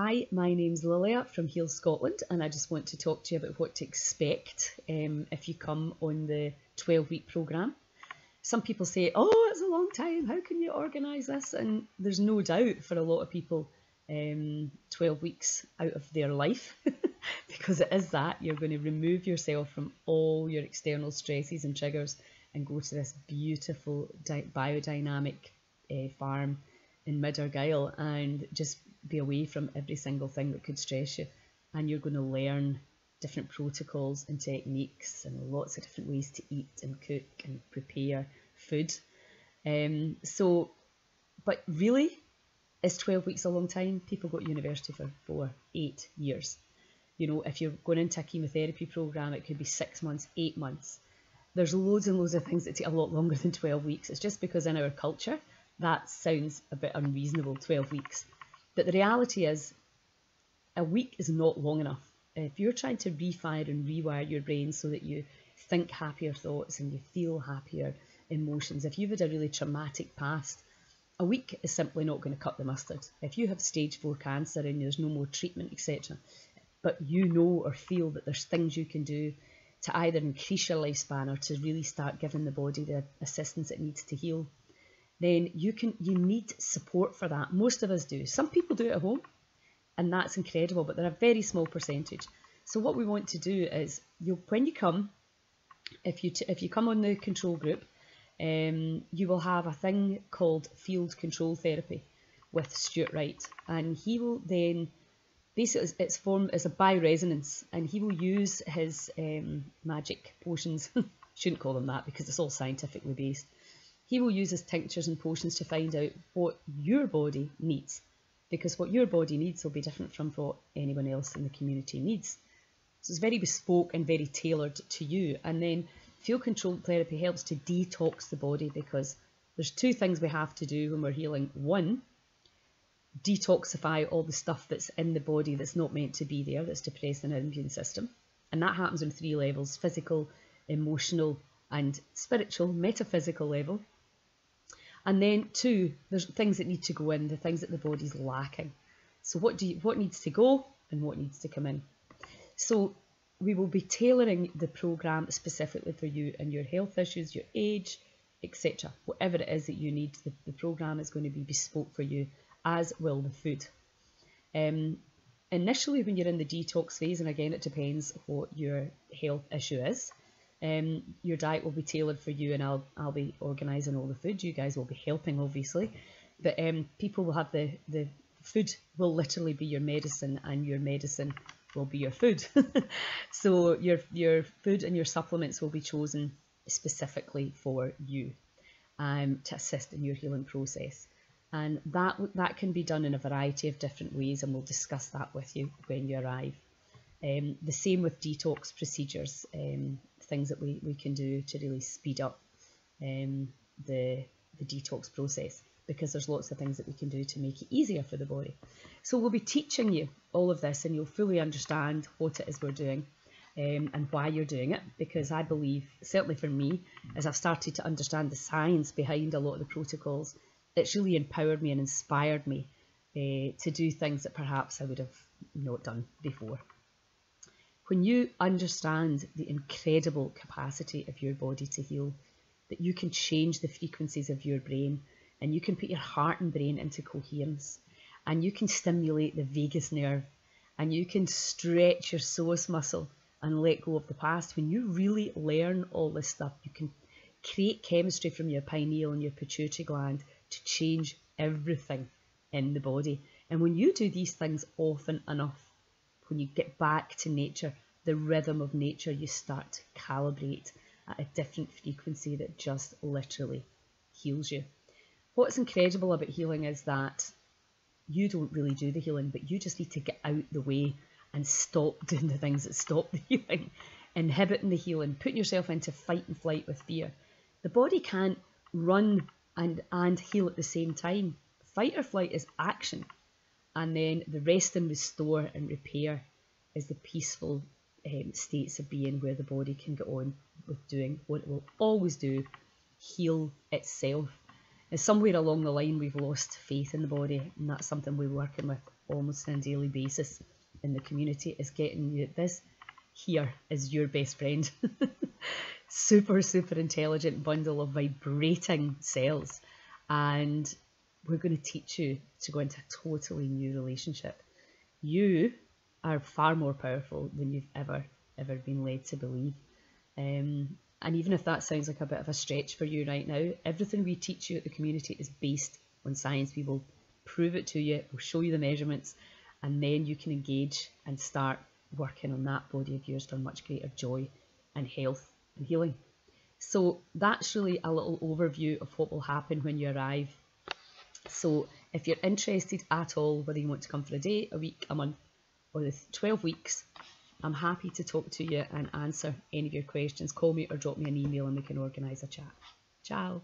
Hi, my name's Lilia from Heal Scotland, and I just want to talk to you about what to expect um, if you come on the 12 week programme. Some people say, Oh, it's a long time, how can you organise this? And there's no doubt for a lot of people, um, 12 weeks out of their life, because it is that you're going to remove yourself from all your external stresses and triggers and go to this beautiful biodynamic uh, farm in Mid Argyll and just be away from every single thing that could stress you. And you're going to learn different protocols and techniques and lots of different ways to eat and cook and prepare food. Um, so, but really, is 12 weeks a long time? People go to university for four, eight years. You know, if you're going into a chemotherapy program, it could be six months, eight months. There's loads and loads of things that take a lot longer than 12 weeks. It's just because in our culture, that sounds a bit unreasonable, 12 weeks. But the reality is, a week is not long enough. If you're trying to refire and rewire your brain so that you think happier thoughts and you feel happier emotions, if you've had a really traumatic past, a week is simply not going to cut the mustard. If you have stage four cancer and there's no more treatment, etc., but you know or feel that there's things you can do to either increase your lifespan or to really start giving the body the assistance it needs to heal, then you can you need support for that. Most of us do. Some people do it at home, and that's incredible, but they're a very small percentage. So what we want to do is you when you come, if you if you come on the control group, um, you will have a thing called field control therapy with Stuart Wright, and he will then basically it's formed as a bioresonance, and he will use his um, magic potions. Shouldn't call them that because it's all scientifically based he will use his tinctures and potions to find out what your body needs, because what your body needs will be different from what anyone else in the community needs. So it's very bespoke and very tailored to you. And then field control therapy helps to detox the body because there's two things we have to do when we're healing. One, detoxify all the stuff that's in the body that's not meant to be there, that's depressing our immune system. And that happens on three levels physical, emotional, and spiritual, metaphysical level. And then two, there's things that need to go in, the things that the body's lacking. So what do you, what needs to go and what needs to come in? So we will be tailoring the program specifically for you and your health issues, your age, etc. Whatever it is that you need, the, the program is going to be bespoke for you, as will the food. Um, initially, when you're in the detox phase, and again, it depends what your health issue is, um, your diet will be tailored for you, and I'll I'll be organising all the food. You guys will be helping, obviously, but um, people will have the the food will literally be your medicine, and your medicine will be your food. so your your food and your supplements will be chosen specifically for you um, to assist in your healing process. And that that can be done in a variety of different ways, and we'll discuss that with you when you arrive. Um, the same with detox procedures. Um, things that we, we can do to really speed up um, the, the detox process because there's lots of things that we can do to make it easier for the body. So we'll be teaching you all of this and you'll fully understand what it is we're doing um, and why you're doing it because I believe, certainly for me, as I've started to understand the science behind a lot of the protocols, it's really empowered me and inspired me uh, to do things that perhaps I would have not done before. When you understand the incredible capacity of your body to heal, that you can change the frequencies of your brain and you can put your heart and brain into coherence and you can stimulate the vagus nerve and you can stretch your psoas muscle and let go of the past. When you really learn all this stuff, you can create chemistry from your pineal and your pituitary gland to change everything in the body. And when you do these things often enough, when you get back to nature, the rhythm of nature, you start to calibrate at a different frequency that just literally heals you. What's incredible about healing is that you don't really do the healing, but you just need to get out the way and stop doing the things that stop the healing, inhibiting the healing, putting yourself into fight and flight with fear. The body can't run and, and heal at the same time. Fight or flight is action and then the rest and restore and repair is the peaceful um, states of being where the body can get on with doing what it will always do heal itself And somewhere along the line, we've lost faith in the body, and that's something we're working with almost on a daily basis in the community. Is getting you this here is your best friend. super, super intelligent bundle of vibrating cells, and we're going to teach you to go into a totally new relationship. You are far more powerful than you've ever, ever been led to believe. Um, and even if that sounds like a bit of a stretch for you right now, everything we teach you at the community is based on science. We will prove it to you, we'll show you the measurements, and then you can engage and start working on that body of yours for much greater joy and health and healing. So that's really a little overview of what will happen when you arrive. So if you're interested at all, whether you want to come for a day, a week, a month, or the 12 weeks, I'm happy to talk to you and answer any of your questions. Call me or drop me an email and we can organise a chat. Ciao.